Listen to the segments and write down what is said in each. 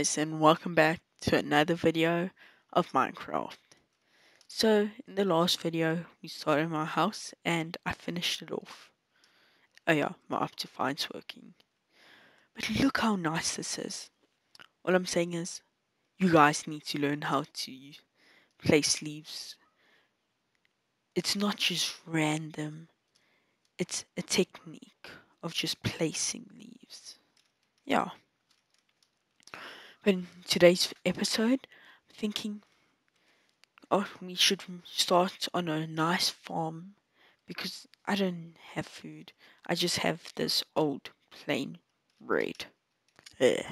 guys and welcome back to another video of Minecraft. So in the last video we started my house and I finished it off. Oh yeah, my Optifine's working. But look how nice this is. All I'm saying is you guys need to learn how to place leaves. It's not just random. It's a technique of just placing leaves. Yeah. In today's episode, I'm thinking oh, we should start on a nice farm because I don't have food. I just have this old plain bread. Ugh.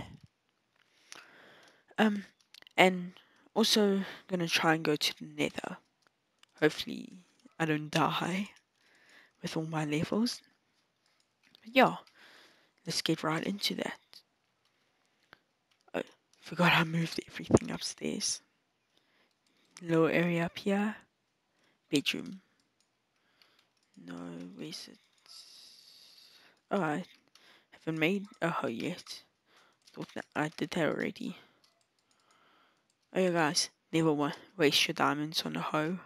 Um, and also gonna try and go to the nether. Hopefully, I don't die with all my levels. But yeah, let's get right into that. Forgot I moved everything upstairs. Low area up here. Bedroom. No, where's it? Oh, I haven't made a hoe yet. Thought that I did that already. Oh yeah guys, never waste your diamonds on a hoe.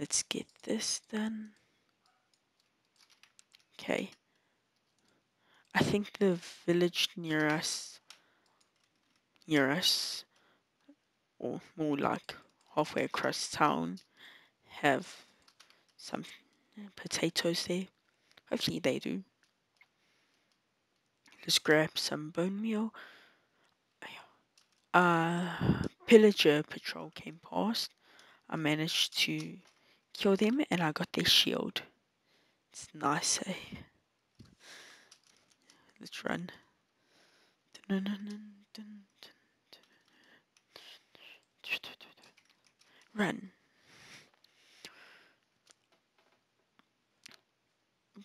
Let's get this done. Okay. I think the village near us, near us, or more like halfway across town, have some potatoes there. Hopefully they do. Let's grab some bone meal. A pillager patrol came past. I managed to kill them and I got their shield. It's nice, eh? Let's run. Run.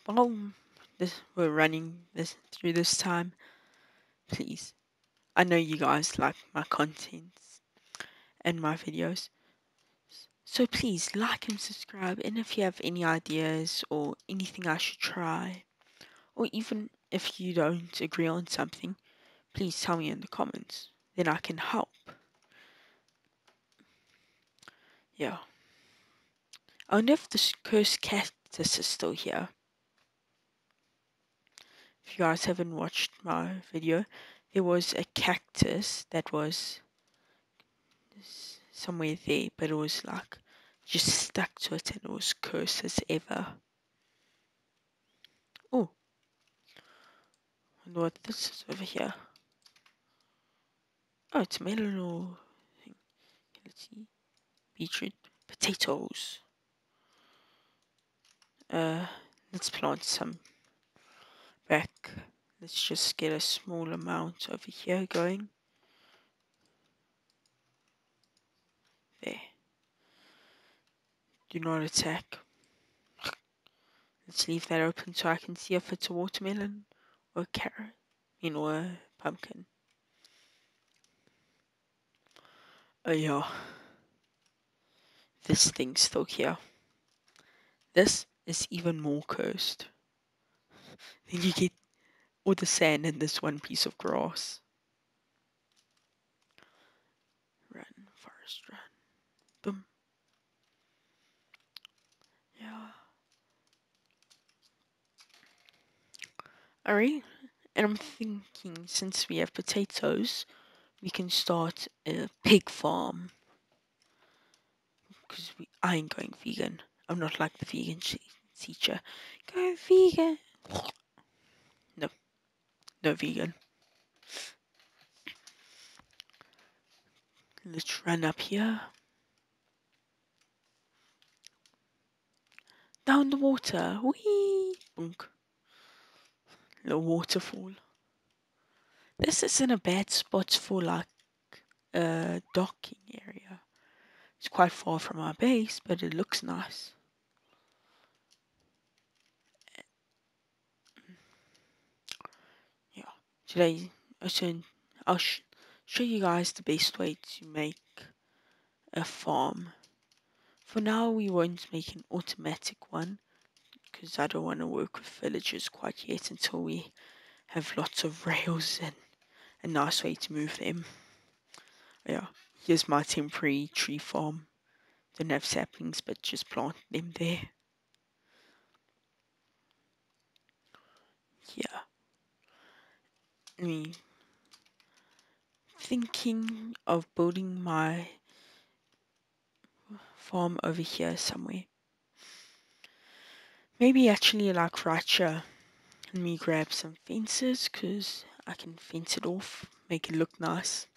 Boom. This we're running this through this time. Please. I know you guys like my contents and my videos. So please like and subscribe and if you have any ideas or anything I should try or even if you don't agree on something, please tell me in the comments. Then I can help. Yeah. I wonder if this cursed cactus is still here. If you guys haven't watched my video, there was a cactus that was somewhere there, but it was like just stuck to it and it was cursed as ever. Oh, wonder what this is over here. Oh, or thing. Let's see. Beetroot. Potatoes. Uh, let's plant some back. Let's just get a small amount over here going. There. Do not attack. Let's leave that open so I can see if it's a watermelon or carrot, you know, pumpkin. Oh yeah. This thing's still here. This is even more cursed. Then you get all the sand in this one piece of grass. Run, Forrest, run. Boom. Yeah. Alright, and I'm thinking since we have potatoes, we can start a pig farm. Because I ain't going vegan. I'm not like the vegan teacher. Go vegan. No. No vegan. Let's run up here. Down the water. Whee! Little waterfall. This isn't a bad spot for like a docking area. It's quite far from our base, but it looks nice. Eh, yeah, today I'll sh show you guys the best way to make a farm. For now, we won't make an automatic one because I don't want to work with villagers quite yet until we have lots of rails and a nice way to move them. Yeah, here's my temporary tree farm. Don't have saplings, but just plant them there. Yeah. I mean, thinking of building my farm over here somewhere. Maybe actually like right here. Let me grab some fences because I can fence it off, make it look nice.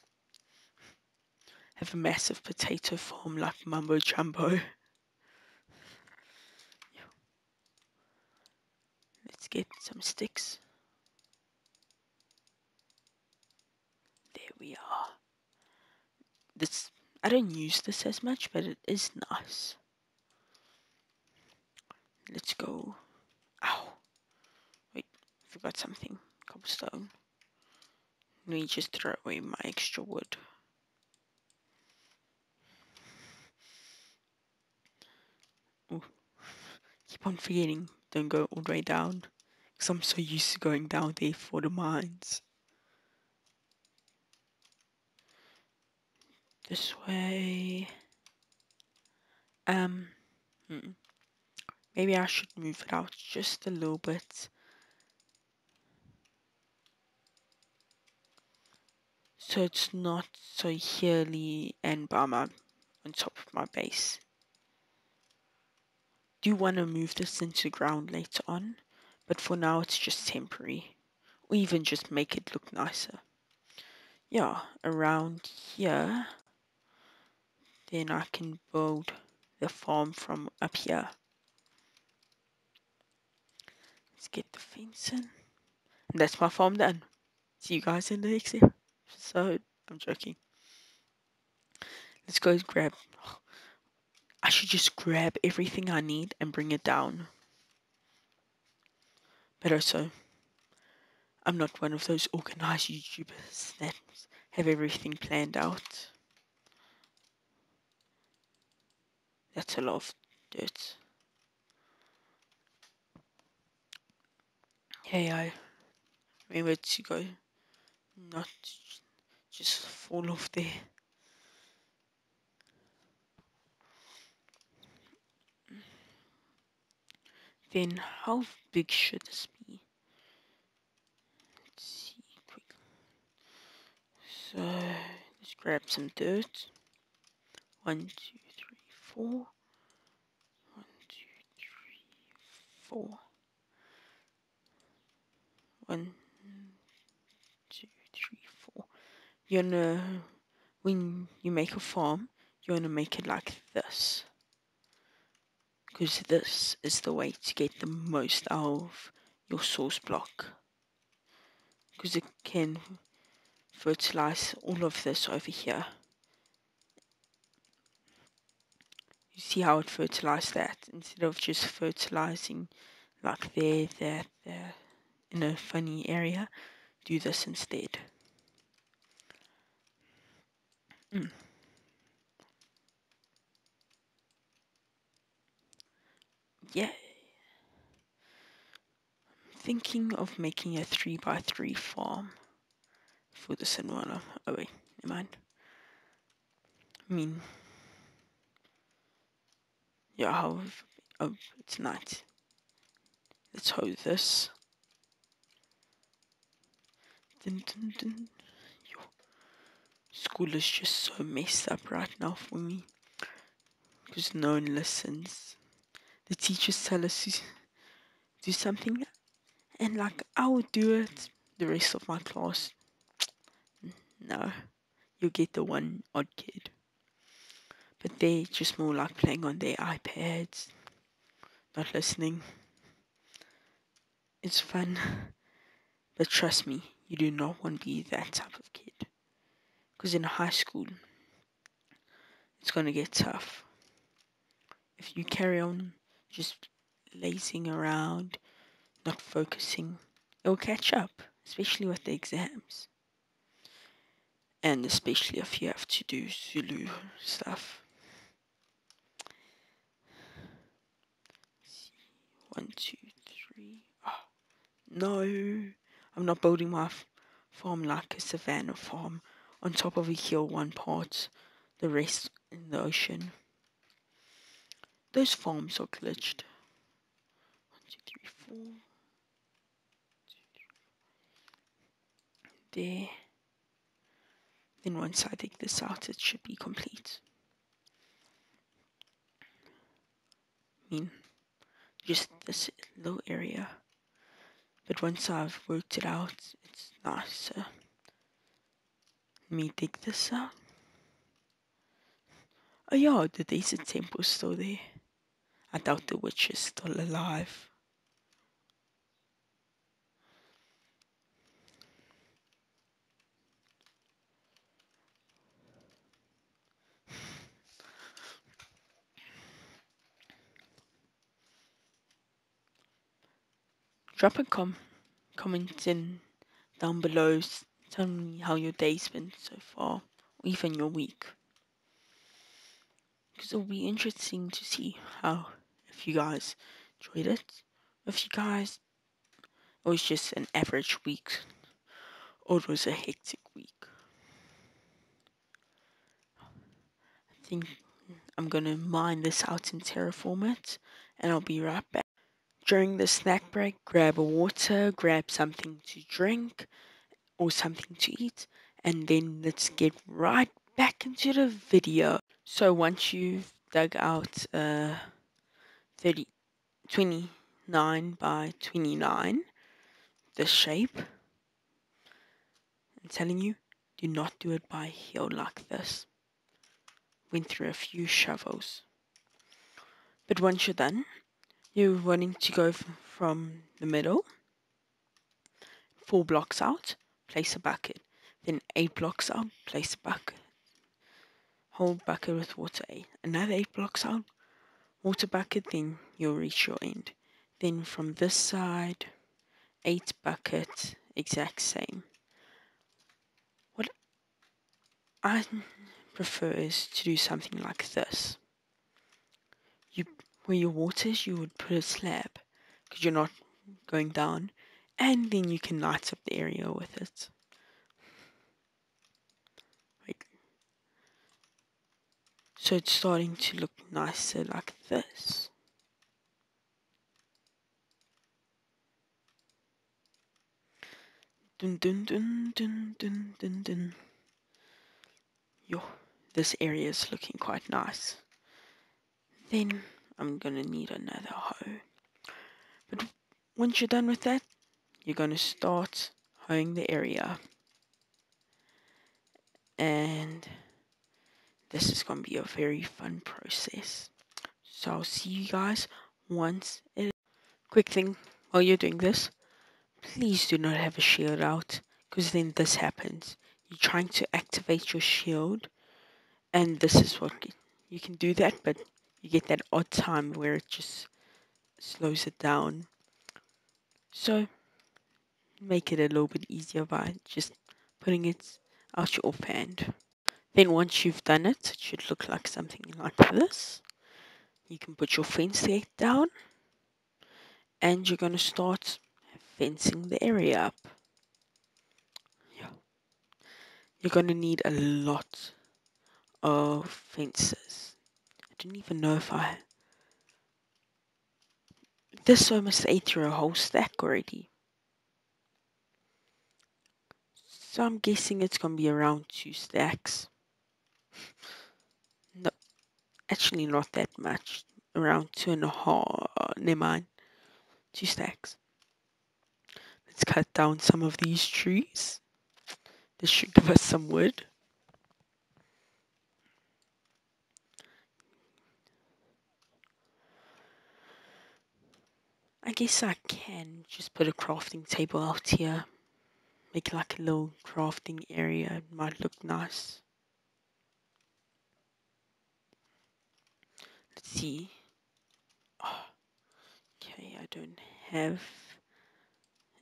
Have a massive potato farm like Mumbo Jumbo. Let's get some sticks. There we are. This I don't use this as much, but it is nice. Let's go. Ow. Wait, forgot something. Cobblestone. Let me just throw away my extra wood. Ooh. Keep on forgetting. Don't go all the way down. Because I'm so used to going down there for the mines. this way. Um, hmm. Maybe I should move it out just a little bit. So it's not so hilly and by my, on top of my base. Do want to move this into ground later on, but for now it's just temporary. Or even just make it look nicer. Yeah, around here then I can build the farm from up here. Let's get the fence in. And that's my farm done. See you guys in the next episode. I'm joking. Let's go grab. I should just grab everything I need and bring it down. But also, I'm not one of those organized YouTubers that have everything planned out. That's a lot of dirt. Hey, I remember to go, not just fall off there. Then how big should this be? Let's see quick. So let's grab some dirt. One, two, four. One, two, three, four. One, two, three, four. You're gonna, when you make a farm, you're gonna make it like this. Because this is the way to get the most out of your source block. Because it can fertilize all of this over here. you see how it fertilized that instead of just fertilizing like there, there, there in a funny area, do this instead. Mm. Yeah. I'm thinking of making a 3 by 3 farm for the Sinwala. Oh wait, never mind. I mean, yeah, how, oh, it's night. Let's hold this. Dun, dun, dun. Yo. School is just so messed up right now for me. Because no one listens. The teachers tell us to do something and like I would do it the rest of my class. No. You get the one odd kid but they're just more like playing on their iPads, not listening. It's fun, but trust me, you do not want to be that type of kid. Because in high school, it's going to get tough. If you carry on just lazing around, not focusing, it will catch up, especially with the exams. And especially if you have to do Zulu stuff. One, two, three. Oh, no. I'm not building my farm like a savannah farm on top of a hill one part, the rest in the ocean. Those farms are glitched. One, two, three, four. There. Then once I dig this out, it should be complete. I mean, just this little area. But once I've worked it out, it's nicer. Let me dig this out. Oh yeah, the desert temple's still there. I doubt the witch is still alive. Drop a com comment in down below. Tell me how your day's been so far, or even your week. Because it'll be interesting to see how, if you guys enjoyed it, if you guys, it was just an average week, or it was a hectic week. I think I'm gonna mine this out in Terraformit, and I'll be right back. During the snack break, grab a water, grab something to drink, or something to eat, and then let's get right back into the video. So once you've dug out uh, 30, 29 by 29, the shape, I'm telling you, do not do it by heel like this. Went through a few shovels. But once you're done, you're wanting to go from the middle, four blocks out, place a bucket. Then eight blocks out, place a bucket. Hold bucket with water. Another eight blocks out, water bucket, then you'll reach your end. Then from this side, eight bucket, exact same. What I prefer is to do something like this. Where your water is, you would put a slab because you're not going down, and then you can light up the area with it. So it's starting to look nicer like this. Dun dun dun dun dun dun dun. Yo, this area is looking quite nice. Then I'm gonna need another hoe. But once you're done with that, you're gonna start hoeing the area. And this is gonna be a very fun process. So I'll see you guys once it quick thing while you're doing this, please do not have a shield out because then this happens. You're trying to activate your shield and this is what you can do that but you get that odd time where it just slows it down. So make it a little bit easier by just putting it out your offhand. Then once you've done it, it should look like something like this. You can put your fence gate down and you're going to start fencing the area up. Yeah. You're going to need a lot of fences didn't even know if I... This almost ate through a whole stack already. So I'm guessing it's going to be around two stacks. no, actually not that much. Around two and a half. Never mind. Two stacks. Let's cut down some of these trees. This should give us some wood. I guess I can just put a crafting table out here. Make like a little crafting area. It might look nice. Let's see. Oh, okay, I don't have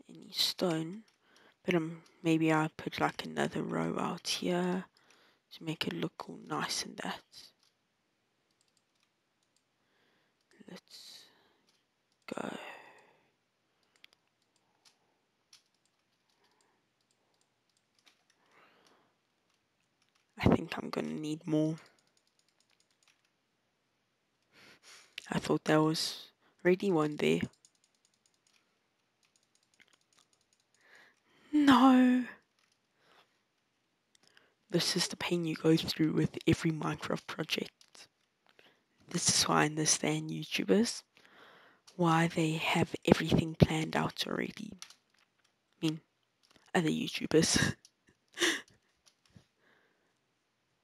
any stone. But um, maybe I'll put like another row out here to make it look all nice and that. Let's go. I think I'm gonna need more. I thought there was already one there. No! This is the pain you go through with every Minecraft project. This is why I understand YouTubers why they have everything planned out already. I mean, other YouTubers.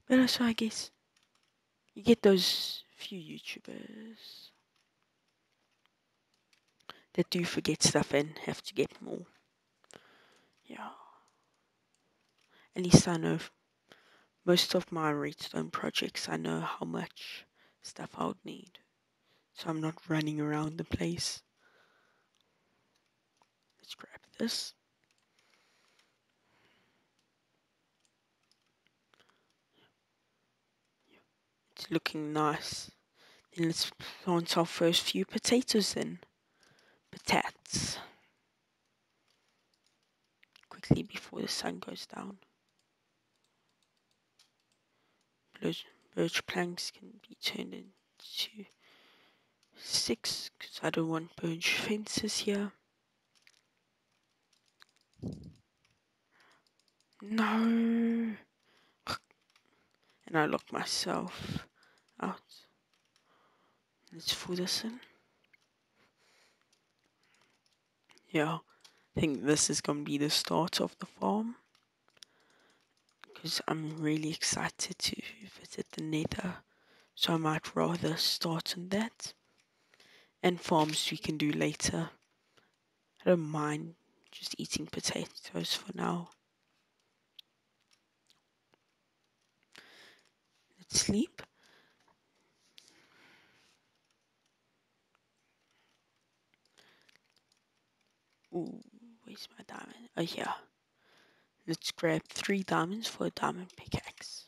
but also, I guess, you get those few YouTubers that do forget stuff and have to get more. Yeah. At least I know most of my redstone projects, I know how much stuff I would need. So I'm not running around the place. Let's grab this. It's looking nice. Then let's plant our first few potatoes in. Potats. Quickly before the sun goes down. Birch, birch planks can be turned into six because I don't want birch fences here. No. And I lock myself out. Let's fill this in. Yeah, I think this is going to be the start of the farm. Because I'm really excited to visit the nether. So I might rather start on that. And farms we can do later. I don't mind just eating potatoes for now. Let's sleep. Ooh, where's my diamond? Oh, yeah. Let's grab three diamonds for a diamond pickaxe.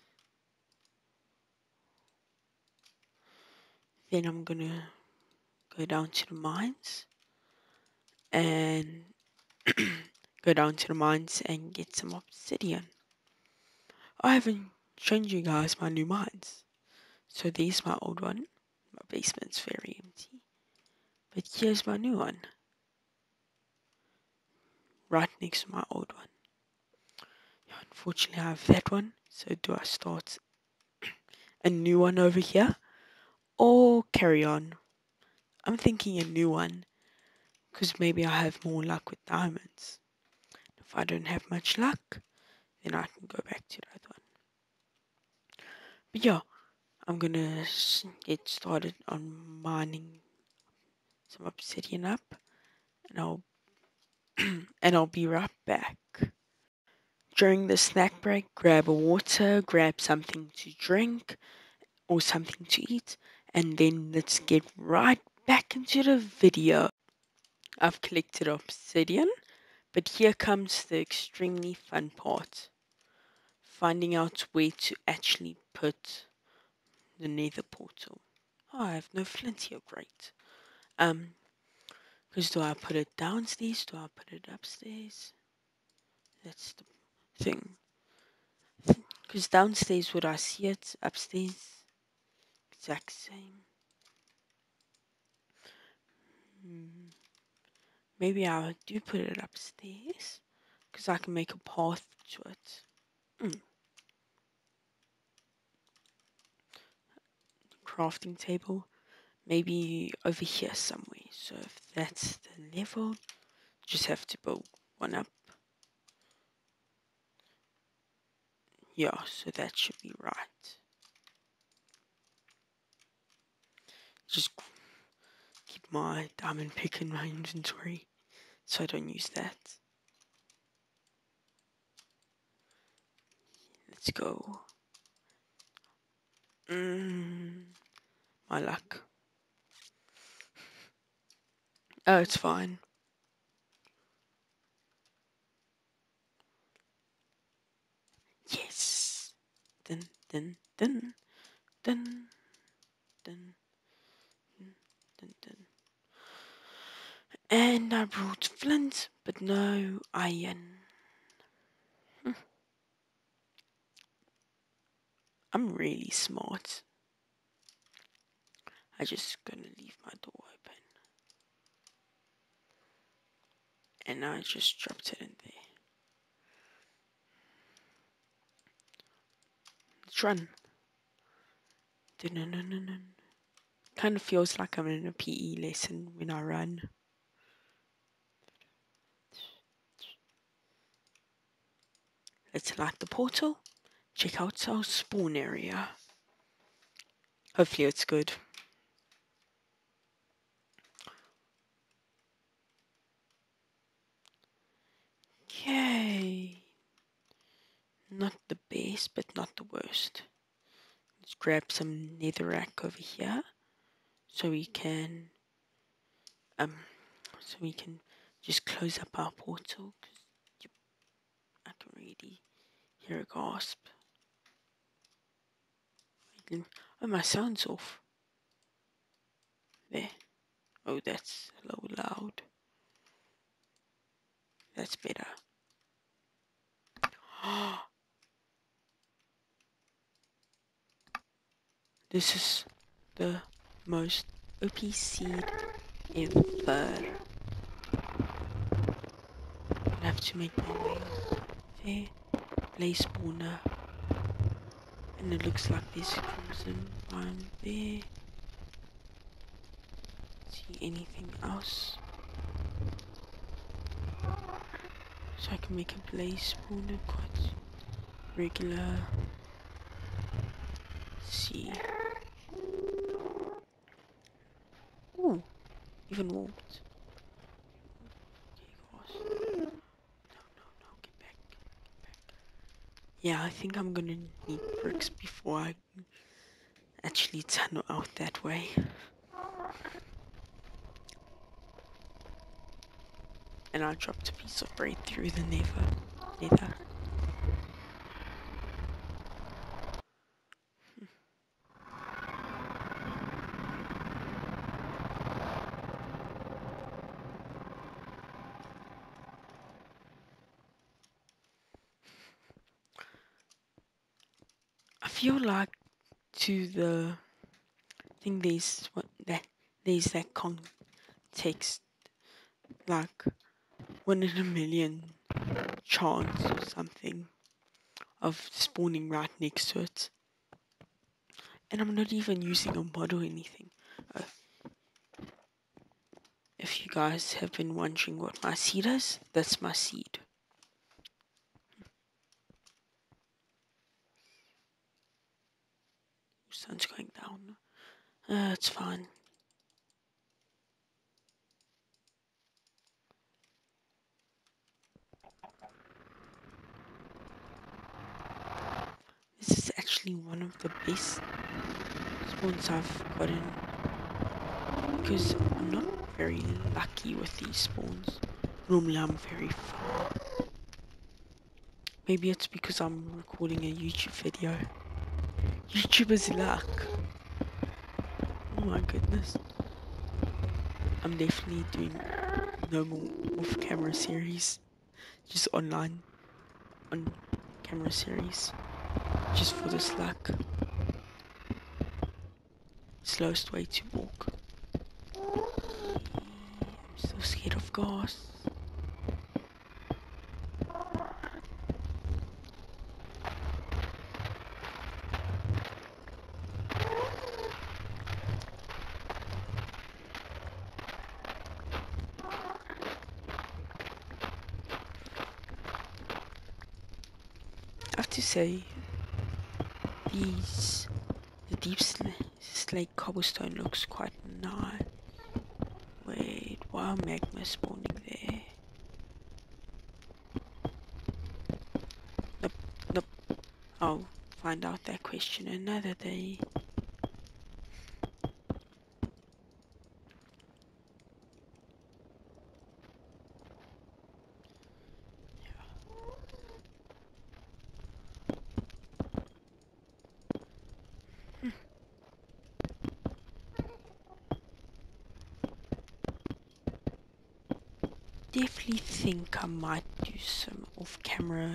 Then I'm gonna go down to the mines and go down to the mines and get some obsidian. I haven't shown you guys my new mines. So there's my old one. My basement's very empty. But here's my new one right next to my old one. Yeah, unfortunately, I have that one. So do I start a new one over here or carry on? I'm thinking a new one because maybe I have more luck with diamonds. If I don't have much luck, then I can go back to that one. But yeah, I'm gonna get started on mining some obsidian up and I'll and I'll be right back. During the snack break, grab a water, grab something to drink or something to eat, and then let's get right back into the video. I've collected obsidian, but here comes the extremely fun part. Finding out where to actually put the nether portal. Oh, I have no flint here, great. Um, because do I put it downstairs? Do I put it upstairs? That's the thing. Because downstairs, would I see it? Upstairs, exact same. Hmm. Maybe I do put it upstairs. Because I can make a path to it. Mm. Crafting table maybe over here somewhere. So if that's the level, just have to build one up. Yeah, so that should be right. Just my diamond pick in my inventory so I don't use that. Let's go. Mm, my luck. Oh, it's fine. Yes. Dun dun dun dun dun dun dun. And I brought flint, but no iron. Hmm. I'm really smart. I just gonna leave my door open. And I just dropped it in there. Let's run. Kind of feels like I'm in a PE lesson when I run. Let's light the portal. Check out our spawn area. Hopefully it's good. Okay. Not the best, but not the worst. Let's grab some netherrack over here so we can um so we can just close up our portal because I can really hear a ghast. Oh, my sound's off. There. Oh, that's a little loud. That's better. this is the most OP seed ever. i have to make my way there. Blaze spawner. And it looks like there's crimson biome there. See anything else? So I can make a blaze spawner quite regular. Let's see. Ooh, even warped. Yeah, I think I'm gonna need bricks before I actually tunnel out that way. And I dropped a piece of bread through the nether. nether. Feel like to the thing there's what that there's that context like one in a million chance or something of spawning right next to it. And I'm not even using a mod or anything. Uh, if you guys have been wondering what my seed is, that's my seed. Sun's going down. Uh, it's fine. This is actually one of the best spawns I've gotten because I'm not very lucky with these spawns. Normally I'm very far. Maybe it's because I'm recording a YouTube video. YouTuber's luck. My goodness. I'm definitely doing no more off camera series. Just online. On camera series. Just for this luck. Slowest way to walk. I'm so scared of ghosts. to say these the deep slate cobblestone looks quite nice. Wait, why are magma spawning there? Nope, nope. I'll find out that question another day. definitely think I might do some off-camera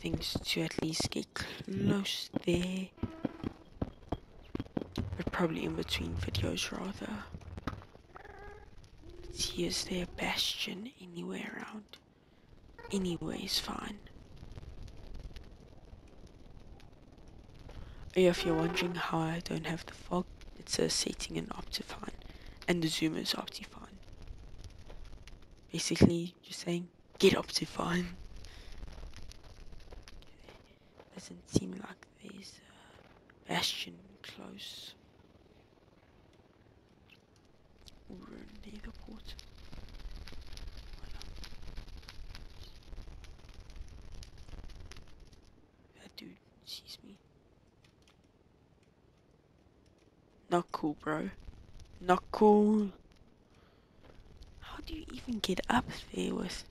things to at least get close there But probably in between videos rather. See, is there a bastion anywhere around? Anyway is fine. Oh, if you're wondering how I don't have the fog, it's a setting in Optifine and the zoom is Optifine. Basically, just saying, get up to Optifine. Doesn't seem like there's a bastion close. Ruin the port. That dude sees me. Not cool, bro. Not cool. Do you even get up there with...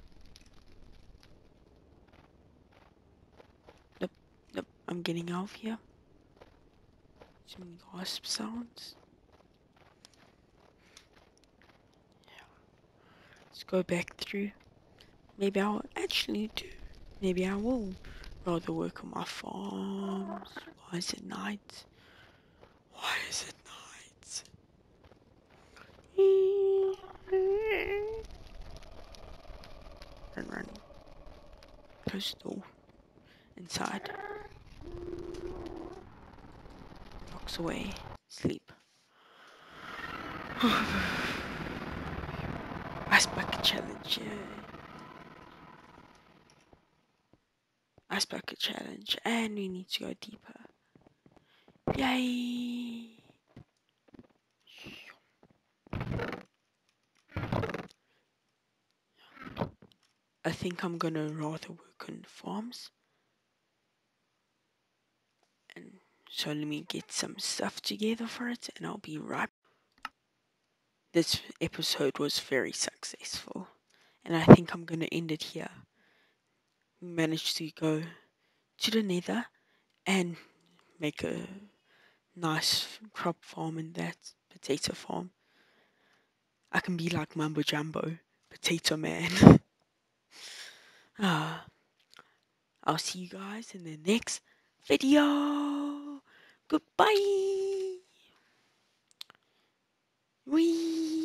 Nope, nope, I'm getting off here. Some ghast sounds. Yeah. Let's go back through. Maybe I'll actually do. Maybe I will rather work on my farms. Why is it night? Why is it Run, run. Close door. Inside. Walks away. Sleep. Ice bucket challenge. Ice bucket challenge. And we need to go deeper. Yay! I think I'm gonna rather work on farms. And so let me get some stuff together for it and I'll be right. This episode was very successful and I think I'm gonna end it here. Managed to go to the nether and make a nice crop farm in that potato farm. I can be like Mumbo Jumbo, potato man. Ah, I'll see you guys in the next video. Goodbye. Wee.